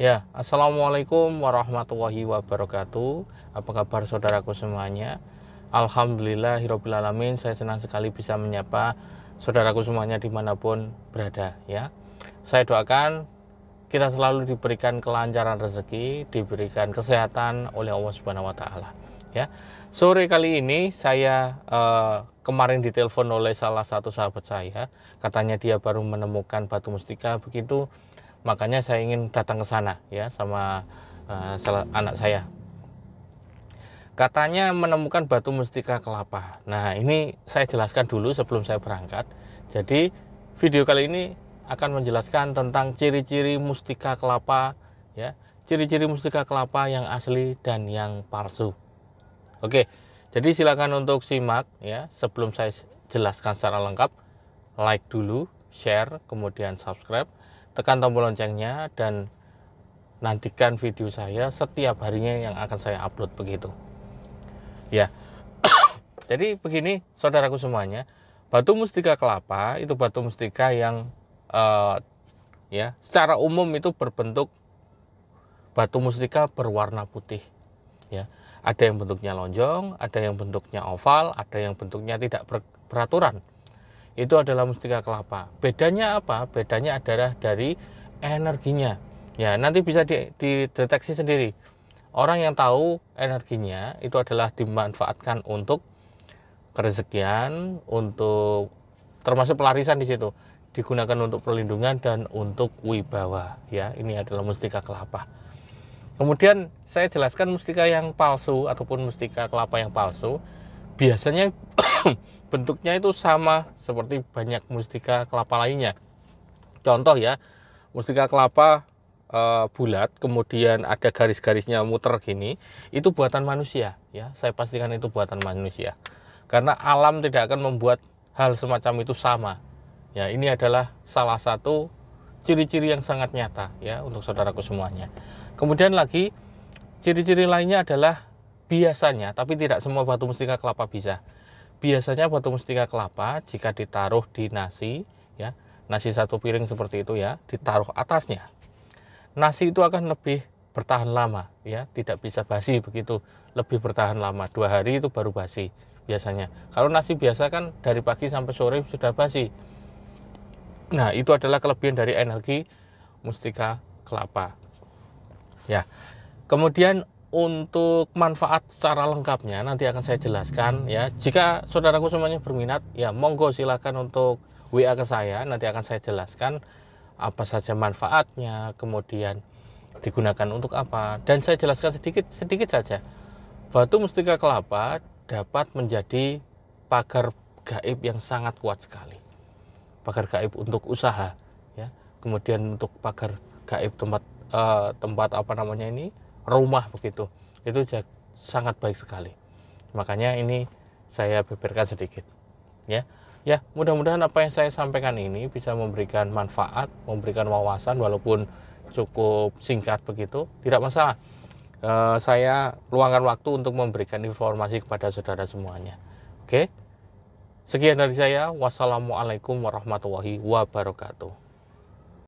Ya, Assalamualaikum warahmatullahi wabarakatuh. Apa kabar saudaraku semuanya? Alhamdulillahirrabbilalamin Saya senang sekali bisa menyapa saudaraku semuanya di mana pun berada ya. Saya doakan kita selalu diberikan kelancaran rezeki Diberikan kesehatan oleh Allah Subhanahu Wa Taala ya. Sore kali ini saya uh, kemarin ditelepon oleh salah satu sahabat saya. Katanya dia baru menemukan batu mustika begitu makanya saya ingin datang ke sana ya sama uh, anak saya. Katanya menemukan batu mustika kelapa. Nah ini saya jelaskan dulu sebelum saya berangkat. Jadi video kali ini akan menjelaskan tentang ciri-ciri mustika kelapa ya. Ciri-ciri mustika kelapa yang asli dan yang palsu. Oke, jadi silakan untuk simak ya sebelum saya jelaskan secara lengkap. Like dulu, share, kemudian subscribe, tekan tombol loncengnya dan nantikan video saya setiap harinya yang akan saya upload begitu. Ya. jadi begini saudaraku semuanya, batu mustika kelapa itu batu mustika yang uh, ya secara umum itu berbentuk batu mustika berwarna putih ya ada yang bentuknya lonjong, ada yang bentuknya oval, ada yang bentuknya tidak beraturan. Itu adalah mustika kelapa. Bedanya apa? Bedanya adalah dari energinya. Ya, nanti bisa dideteksi sendiri. Orang yang tahu energinya itu adalah dimanfaatkan untuk kerezekian, untuk termasuk pelarisan di situ, digunakan untuk perlindungan dan untuk wibawa. Ya, ini adalah mustika kelapa. Kemudian saya jelaskan mustika yang palsu ataupun mustika kelapa yang palsu biasanya bentuknya itu sama seperti banyak mustika kelapa lainnya. Contoh ya, mustika kelapa e, bulat kemudian ada garis-garisnya muter gini, itu buatan manusia ya. Saya pastikan itu buatan manusia. Karena alam tidak akan membuat hal semacam itu sama. Ya, ini adalah salah satu ciri-ciri yang sangat nyata ya untuk saudaraku semuanya. Kemudian lagi ciri-ciri lainnya adalah biasanya, tapi tidak semua batu mustika kelapa bisa. Biasanya batu mustika kelapa jika ditaruh di nasi, ya nasi satu piring seperti itu ya, ditaruh atasnya, nasi itu akan lebih bertahan lama, ya tidak bisa basi begitu, lebih bertahan lama. Dua hari itu baru basi biasanya. Kalau nasi biasa kan dari pagi sampai sore sudah basi. Nah itu adalah kelebihan dari energi mustika kelapa. Ya. Kemudian untuk manfaat secara lengkapnya nanti akan saya jelaskan ya. Jika saudaraku semuanya berminat, ya monggo silakan untuk WA ke saya, nanti akan saya jelaskan apa saja manfaatnya, kemudian digunakan untuk apa. Dan saya jelaskan sedikit sedikit saja. Batu mustika kelapa dapat menjadi pagar gaib yang sangat kuat sekali. Pagar gaib untuk usaha ya. Kemudian untuk pagar gaib tempat uh, tempat apa namanya ini rumah begitu. Itu sangat baik sekali. Makanya ini saya beberkan sedikit ya. Ya mudah-mudahan apa yang saya sampaikan ini bisa memberikan manfaat memberikan wawasan walaupun cukup singkat begitu. Tidak masalah. Uh, saya luangkan waktu untuk memberikan informasi kepada saudara semuanya. Oke? Sekian dari saya. Wassalamualaikum warahmatullahi wabarakatuh